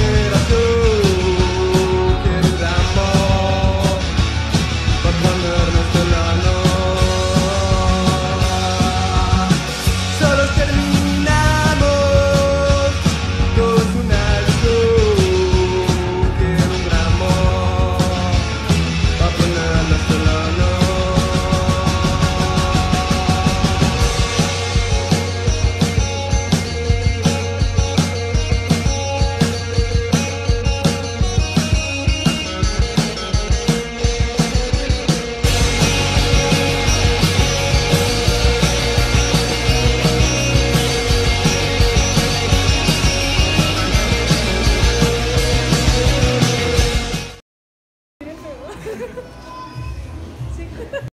primera セクハハ。